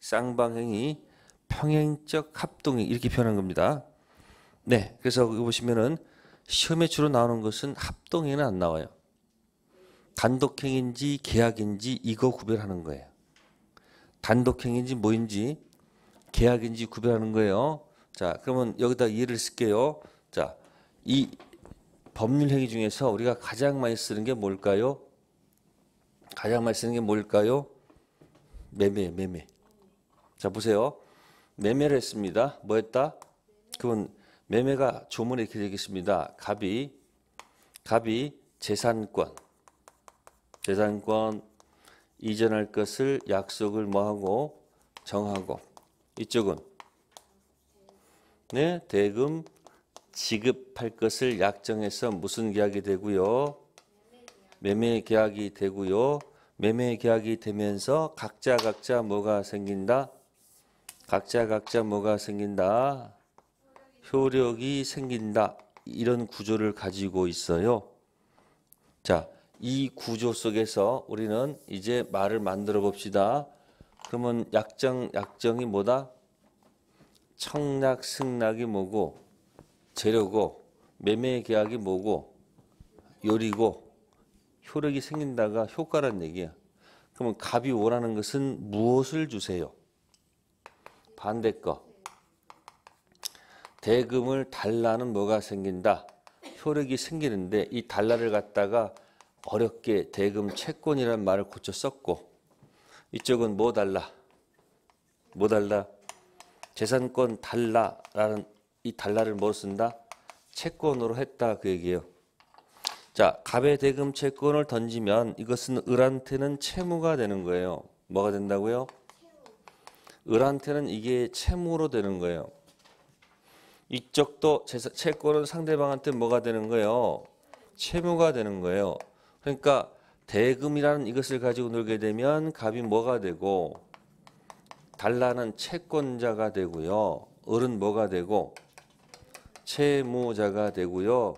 쌍방행위, 평행적 합동행위 이렇게 표현한 겁니다. 네, 그래서 보시면은 시험에 주로 나오는 것은 합동행위는 안 나와요. 단독행위인지 계약인지 이거 구별하는 거예요. 단독행위인지 뭐인지 계약인지 구별하는 거예요. 자, 그러면 여기다 예를 쓸게요. 자, 이 법률 행위 중에서 우리가 가장 많이 쓰는 게 뭘까요? 가장 많이 쓰는 게 뭘까요? 매매, 매매. 자, 보세요. 매매를 했습니다. 뭐 했다? 그건 매매가 조문에 이렇게 되겠습니다. 갑이, 갑이 재산권, 재산권 이전할 것을 약속을 뭐하고? 정하고. 이쪽은 네 대금 지급할 것을 약정해서 무슨 계약이 되고요? 매매 계약이 되고요. 매매 계약이 되면서 각자 각자 뭐가 생긴다? 각자 각자 뭐가 생긴다? 효력이 생긴다. 이런 구조를 가지고 있어요. 자 이 구조 속에서 우리는 이제 말을 만들어 봅시다. 그러면 약정 약정이 뭐다? 청약 승낙이 뭐고 재료고 매매 계약이 뭐고 요리고 효력이 생긴다가 효과란 얘기야. 그러면 갑이 원하는 것은 무엇을 주세요? 반대 거. 대금을 달라는 뭐가 생긴다? 효력이 생기는데 이 달라를 갖다가 어렵게 대금 채권이라는 말을 고쳐 썼고 이쪽은 뭐 달라? 뭐 달라? 재산권 달라라는 이 달라를 뭐 쓴다? 채권으로 했다 그 얘기예요. 자, 갑의 대금 채권을 던지면 이것은 을한테는 채무가 되는 거예요. 뭐가 된다고요? 을한테는 이게 채무로 되는 거예요. 이쪽도 채권은 상대방한테 뭐가 되는 거예요? 채무가 되는 거예요. 그러니까 대금이라는 이것을 가지고 놀게 되면 갑이 뭐가 되고 달라는 채권자가 되고요. 을은 뭐가 되고 채무자가 되고요.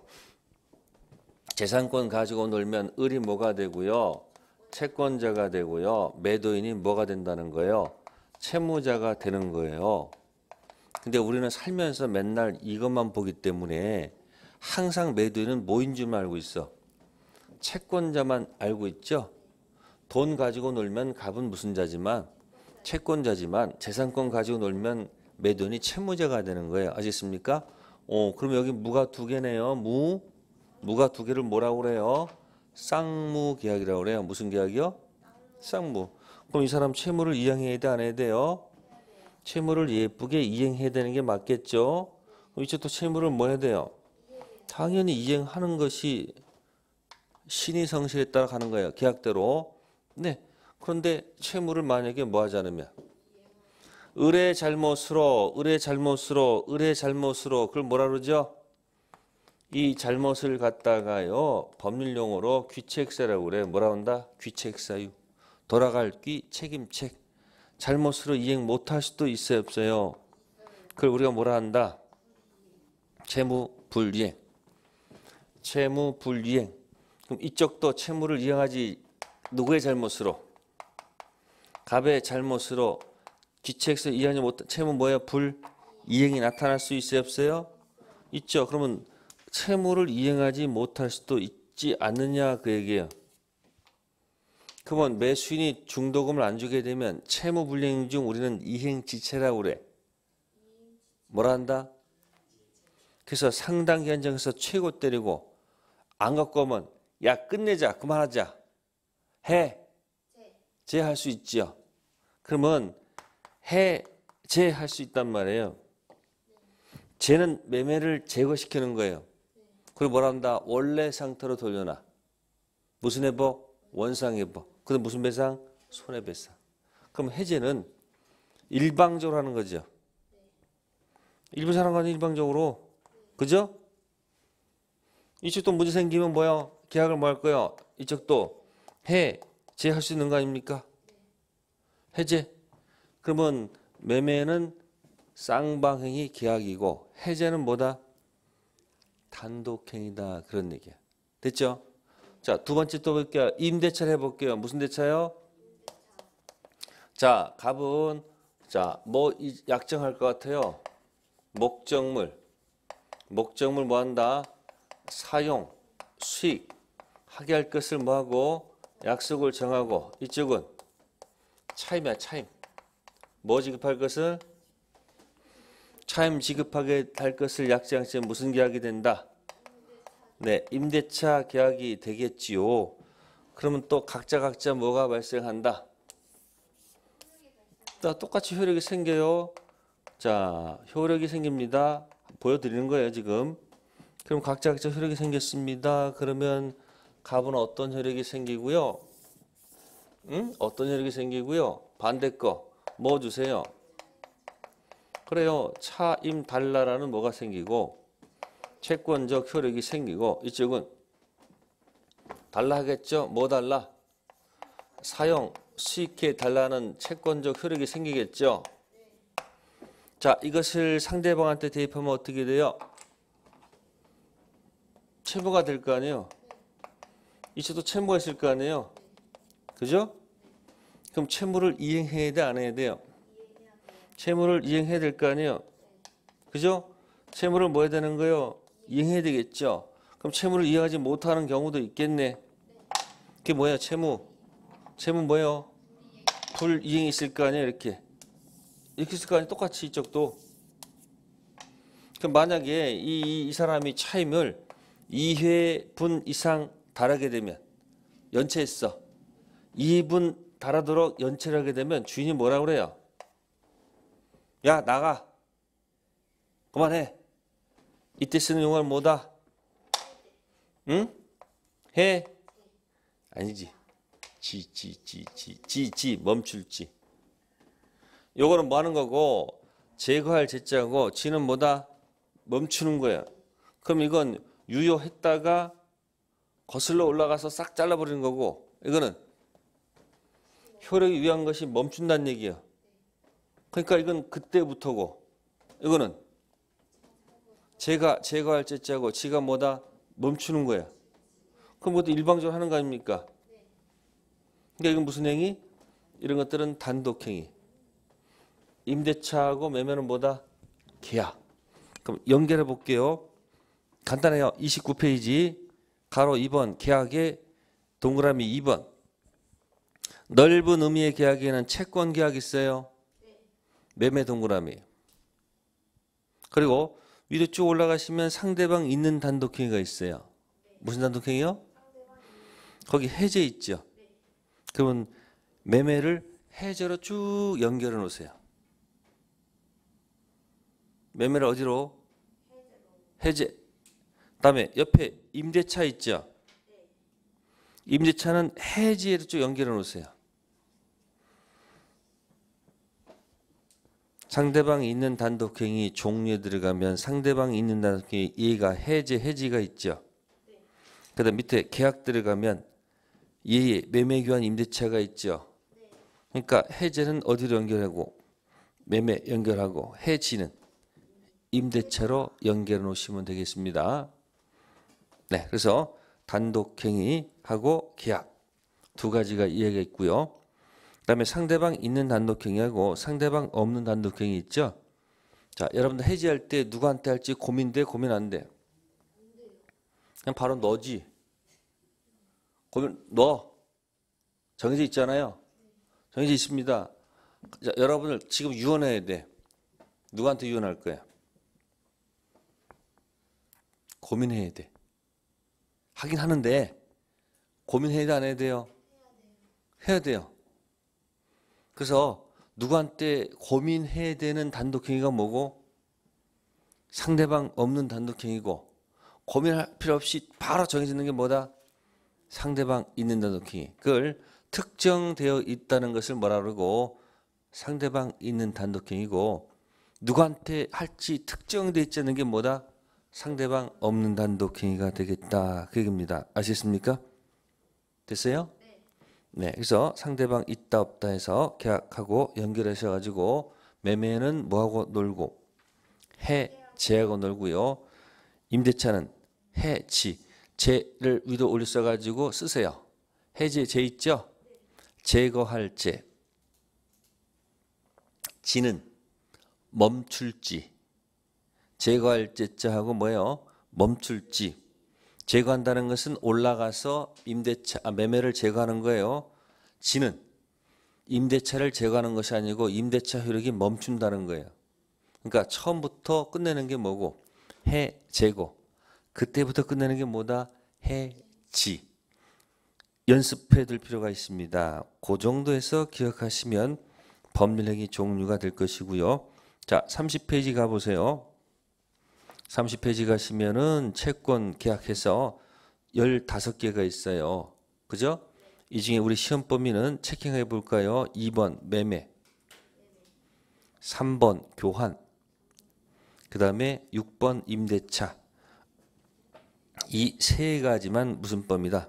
재산권 가지고 놀면 을이 뭐가 되고요. 채권자가 되고요. 매도인이 뭐가 된다는 거예요. 채무자가 되는 거예요. 근데 우리는 살면서 맨날 이것만 보기 때문에 항상 매도인은 뭐인 줄 알고 있어. 채권자만 알고 있죠. 돈 가지고 놀면 갑은 무슨 자지만 채권자지만 재산권 가지고 놀면 매도인이 채무자가 되는 거예요. 아시겠습니까? 어, 그럼 여기 무가 두 개네요. 무, 무가 두 개를 뭐라고 그래요? 쌍무 계약이라고 그래요. 무슨 계약이요? 쌍무. 그럼 이 사람 채무를 이행해야 돼, 안 해야 돼요? 채무를 예쁘게 이행해야 되는 게 맞겠죠? 그럼 이제 또 채무를 뭐 해야 돼요? 당연히 이행하는 것이 신의 성실에 따라 가는 거예요. 계약대로. 네. 그런데 채무를 만약에 뭐 하지 않으면 을의 잘못으로 을의 잘못으로 을의 잘못으로 그걸 뭐라 그러죠? 이 잘못을 갖다가요 법률 용어로 귀책사라고 그래. 뭐라 한다? 귀책사유. 돌아갈 귀 책임책. 잘못으로 이행 못할 수도 있어요, 없어요? 그걸 우리가 뭐라 한다? 채무 불이행. 채무 불이행. 그럼 이쪽도 채무를 이행하지 누구의 잘못으로? 갑의 잘못으로 귀책서 이행하지 못한 채무 뭐예요? 불 이행이 나타날 수 있어요, 없어요? 있죠. 그러면 채무를 이행하지 못할 수도 있지 않느냐 그 얘기예요. 그러면 매수인이 중도금을 안 주게 되면 채무 불이행 중 우리는 이행지체라고 그래. 뭐라 한다? 그래서 상당 기간 정에서 최고 때리고 안 갖고 오면 야 끝내자 그만하자 해 제할 수 있지요. 그러면 해 제할 수 있단 말이에요. 쟤는 매매를 제거시키는 거예요. 그리고 뭐라 한다? 원래 상태로 돌려놔. 무슨 회복? 원상회복. 그다음 무슨 배상? 손해배상. 그럼 해제는 일방적으로 하는 거죠. 일부 사람과는 일방적으로. 그죠? 이쪽도 문제 생기면 뭐야? 계약을 뭐 할 거예요? 이쪽도 해제할 수 있는 거 아닙니까? 해제. 그러면 매매는 쌍방행이 계약이고 해제는 뭐다? 단독행위다 그런 얘기야. 됐죠? 자, 두 번째 또 볼게요. 임대차를 해볼게요. 무슨 대차요? 자, 갑은 자, 뭐 이- 약정할 것 같아요? 목적물. 목적물 뭐 한다? 사용, 수익, 하게 할 것을 뭐 하고 약속을 정하고 이쪽은 차임이야, 차임. 뭐 지급할 것을 차임 지급하게 할 것을 약정할 때 무슨 계약이 된다? 네, 임대차 계약이 되겠지요. 그러면 또 각자 각자 뭐가 발생한다? 자, 똑같이 효력이 생겨요. 자, 효력이 생깁니다. 보여드리는 거예요, 지금. 그럼 각자 각자 효력이 생겼습니다. 그러면 갑은 어떤 효력이 생기고요? 응? 어떤 효력이 생기고요? 반대 거 뭐 주세요? 그래요. 차임 달라라는 뭐가 생기고 채권적 효력이 생기고 이쪽은 달라 하겠죠? 뭐 달라? 사용 수익해 달라는 채권적 효력이 생기겠죠? 자, 이것을 상대방한테 대입하면 어떻게 돼요? 채무가 될 거 아니에요? 이쪽도 채무가 있을 거 아니에요? 그죠? 그럼 채무를 이행해야 돼, 안 해야 돼요? 채무를 이행해야 될 거 아니에요? 그죠? 채무를 뭐 해야 되는 거예요? 이행해야 되겠죠? 그럼 채무를 이행하지 못하는 경우도 있겠네. 그게 뭐야, 채무? 채무 뭐예요? 불이행이 있을 거 아니에요, 이렇게. 이렇게 있을 거 아니에요? 똑같이 이쪽도. 그럼 만약에 이, 이 사람이 차임을 2회분 이상 달하게 되면 연체했어. 2분 달하도록 연체를 하게 되면 주인이 뭐라 그래요? 야 나가. 그만해. 이때 쓰는 용어는 뭐다? 응? 해 아니지 지 지 지 지 지 지 멈출지 요거는 뭐 하는 거고 제거할 제자고 지는 뭐다 멈추는 거야 그럼 이건 유효했다가 거슬러 올라가서 싹 잘라버리는 거고 이거는 효력이 위한 것이 멈춘다는 얘기야 그러니까 이건 그때부터고 이거는 제가 제거할 제자고 지가 뭐다 멈추는 거야 그럼 뭐도 일방적으로 하는 거 아닙니까? 그러니까 이건 무슨 행위? 이런 것들은 단독행위. 임대차하고 매매는 뭐다? 계약. 그럼 연결해 볼게요. 간단해요. 29페이지 가로 2번 계약의 동그라미 2번 넓은 의미의 계약에는 채권 계약 있어요. 매매 동그라미. 그리고 위로 쭉 올라가시면 상대방 있는 단독행위가 있어요. 무슨 단독행위요? 거기 해제 있죠. 그러면 매매를 해제로 쭉 연결해 놓으세요. 매매를 어디로? 해제. 그다음에 옆에 임대차 있죠. 임대차는 해지에도 쭉 연결해 놓으세요. 상대방이 있는 단독행위 종류에 들어가면 상대방이 있는 단독행위 얘가 해제 해지가 있죠. 그 다음 밑에 계약 들어가면 예예 매매 교환 임대차가 있죠. 그러니까 해제는 어디로 연결하고 매매 연결하고 해지는 임대차로 연결해 놓으시면 되겠습니다. 네, 그래서 단독행위하고 계약 두 가지가 이해가 있고요. 그다음에 상대방 있는 단독행위하고 상대방 없는 단독행위 있죠. 자, 여러분들 해지할 때 누구한테 할지 고민돼 고민 안 돼. 그냥 바로 너지. 고민 너 정해져 있잖아요. 정해져 있습니다. 자, 여러분을 지금 유언해야 돼. 누구한테 유언할 거야? 고민해야 돼. 하긴 하는데 고민해야 돼, 안 해야 돼요? 해야 돼요. 그래서 누구한테 고민해야 되는 단독행위가 뭐고 상대방 없는 단독행위고 고민할 필요 없이 바로 정해지는 게 뭐다? 상대방 있는 단독행위. 그걸 특정되어 있다는 것을 뭐라 그러고 상대방 있는 단독행위고 누구한테 할지 특정되어 있지 않은 게 뭐다? 상대방 없는 단독 행위가 되겠다. 그 얘기입니다. 아시겠습니까? 됐어요? 네. 그래서 상대방 있다 없다 해서 계약하고 연결하셔 가지고 매매는 뭐하고 놀고 해지하고 놀고요. 임대차는 해지 제를 위로 올려 가지고 쓰세요. 해제 제 있죠? 제거할 제. 지는 멈출지. 제거할 제자하고 뭐예요? 멈출지. 제거한다는 것은 올라가서 임대차 아, 매매를 제거하는 거예요. 지는 임대차를 제거하는 것이 아니고 임대차 효력이 멈춘다는 거예요. 그러니까 처음부터 끝내는 게 뭐고 해 제거. 그때부터 끝내는 게 뭐다? 해지. 연습해 둘 필요가 있습니다. 그 정도에서 기억하시면 법률행위 종류가 될 것이고요. 자, 30페이지 가 보세요. 30페이지 가시면은 채권 계약해서 15개가 있어요. 그죠? 이 중에 우리 시험 범위는 체킹해 볼까요? 2번 매매. 3번 교환. 그 다음에 6번 임대차. 이 세 가지만 무슨 범위다?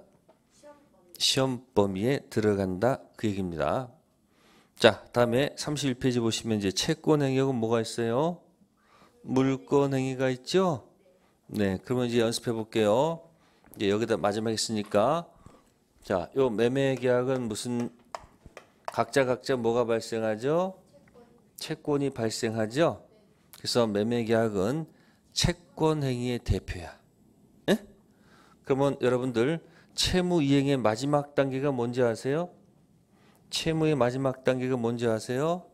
시험 범위에 들어간다 그 얘기입니다. 자, 다음에 31페이지 보시면 이제 채권 행위하고 뭐가 있어요? 물권 행위가 있죠? 네, 그러면 이제 연습해 볼게요. 이제 여기다 마지막에 쓰니까 자, 요 매매 계약은 무슨 각자 각자 뭐가 발생하죠? 채권이 발생하죠. 그래서 매매 계약은 채권 행위의 대표야. 예? 그러면 여러분들 채무 이행의 마지막 단계가 뭔지 아세요? 채무의 마지막 단계가 뭔지 아세요?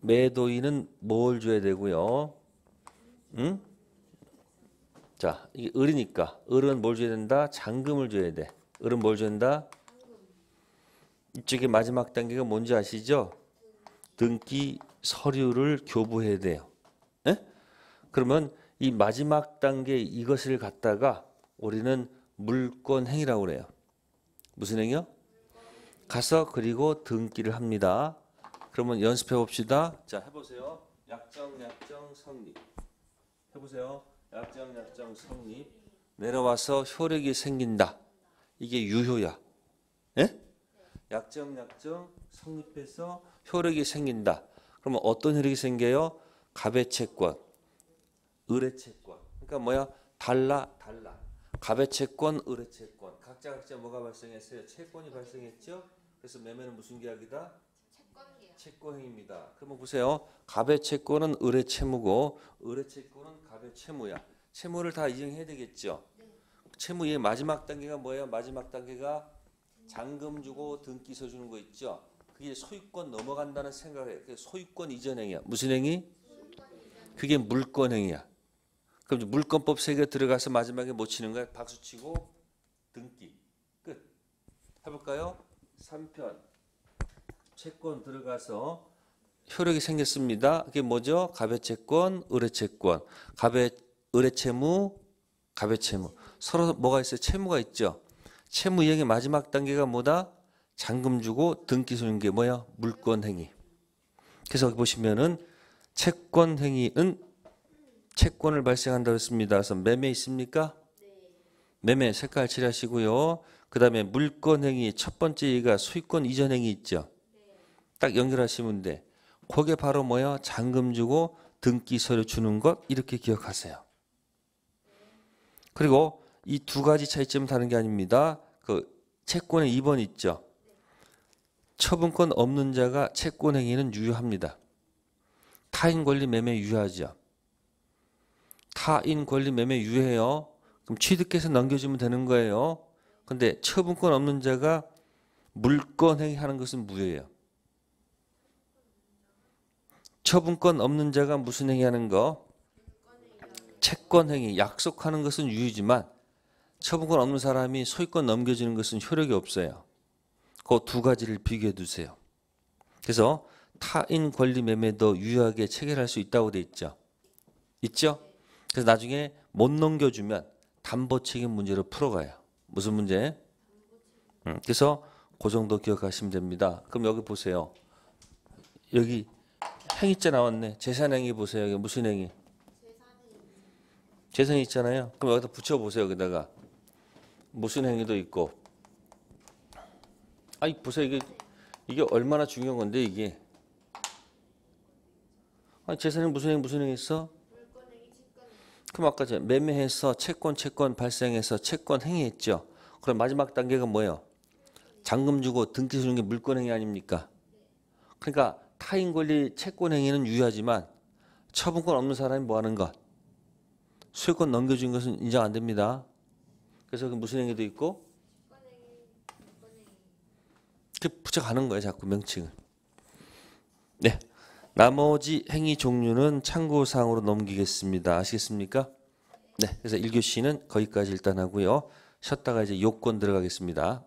매도인은 뭘 줘야 되고요? 응? 자, 이게 을이니까 을은 뭘 줘야 된다? 잔금을 줘야 돼. 을은 뭘 된다? 이쪽에 마지막 단계가 뭔지 아시죠? 등기 서류를 교부해야 돼요. 에? 그러면 이 마지막 단계 이것을 갖다가 우리는 물권 행위라고 그래요. 무슨 행위요? 가서 그리고 등기를 합니다. 그러면 연습해 봅시다. 자, 해보세요. 약정, 약정, 성립. 해보세요. 약정, 약정, 성립. 내려와서 효력이 생긴다. 이게 유효야. 예? 약정, 약정, 성립해서 효력이 생긴다. 그러면 어떤 효력이 생겨요? 갑의 채권, 을의 채권. 그러니까 뭐야? 달라, 달라. 갑의 채권, 을의 채권. 각자 각자 뭐가 발생했어요? 채권이 발생했죠? 그래서 매매는 무슨 계약이다? 채권행위입니다. 그러면 보세요. 갑의 채권은 을의 채무고 을의 채권은 갑의 채무야. 채무를 다 이행해야 되겠죠. 채무의 마지막 단계가 뭐예요? 마지막 단계가 잔금 주고 등기 서 주는 거 있죠. 그게 소유권 넘어간다는 생각에 소유권 이전 행위야. 무슨 행위? 그게 물권 행위야. 그럼 물권법 세계 들어가서 마지막에 못 치는 거야. 박수 치고 등기 끝. 해볼까요? 3편 채권 들어가서 효력이 생겼습니다. 그게 뭐죠? 갑의 채권, 을의 채권. 갑의 을의 채무, 갑의 채무. 서로 뭐가 있어요? 채무가 있죠. 채무 이행의 마지막 단계가 뭐다? 잔금 주고 등기 주는 게 뭐야? 물권 행위. 그래서 여기 보시면은 채권 행위는 채권을 발생한다고 했습니다. 그래서 매매 있습니까? 매매 색깔 칠하시고요. 그 다음에 물권 행위 첫 번째 얘기가 소유권 이전 행위 있죠. 딱 연결하시면 돼. 그게 바로 뭐야? 잔금 주고 등기 서류 주는 것 이렇게 기억하세요. 그리고 이 두 가지 차이점 다른 게 아닙니다. 그 채권의 2번 있죠. 처분권 없는 자가 채권 행위는 유효합니다. 타인 권리 매매 유효하죠. 타인 권리 매매 유효해요. 그럼 취득해서 넘겨주면 되는 거예요. 근데 처분권 없는 자가 물권 행위하는 것은 무효예요. 처분권 없는 자가 무슨 행위하는 거? 채권 행위, 약속하는 것은 유효지만 처분권 없는 사람이 소유권 넘겨주는 것은 효력이 없어요. 그 두 가지를 비교해 두세요. 그래서 타인 권리 매매도 유효하게 체결할 수 있다고 돼 있죠. 있죠? 그래서 나중에 못 넘겨주면 담보 책임 문제로 풀어가요. 무슨 문제? 음, 그래서 그 정도 기억하시면 됩니다. 그럼 여기 보세요. 여기 행위자 나왔네. 재산행위 보세요. 여기 무슨 행위? 재산이 있잖아요. 그럼 여기다 붙여보세요. 여기다가 무슨 행위도 있고. 아이 보세요. 이게 이게 얼마나 중요한 건데 이게. 아 재산이 무슨 행위 무슨 행위 있어? 그럼 아까 저 매매해서 채권 채권 발생해서 채권 행위했죠. 그럼 마지막 단계가 뭐예요? 잔금 주고 등기 주는 게 물권 행위 아닙니까? 그러니까 타인 권리 채권 행위는 유효하지만 처분권 없는 사람이 뭐 하는 것? 수요권 넘겨준 것은 인정 안 됩니다. 그래서 그 무슨 행위도 있고 그 붙여가는 거예요. 자꾸 명칭을. 네. 나머지 행위 종류는 참고사항으로 넘기겠습니다. 아시겠습니까? 네. 그래서 1교시는 거기까지 일단 하고요. 쉬었다가 이제 요건 들어가겠습니다.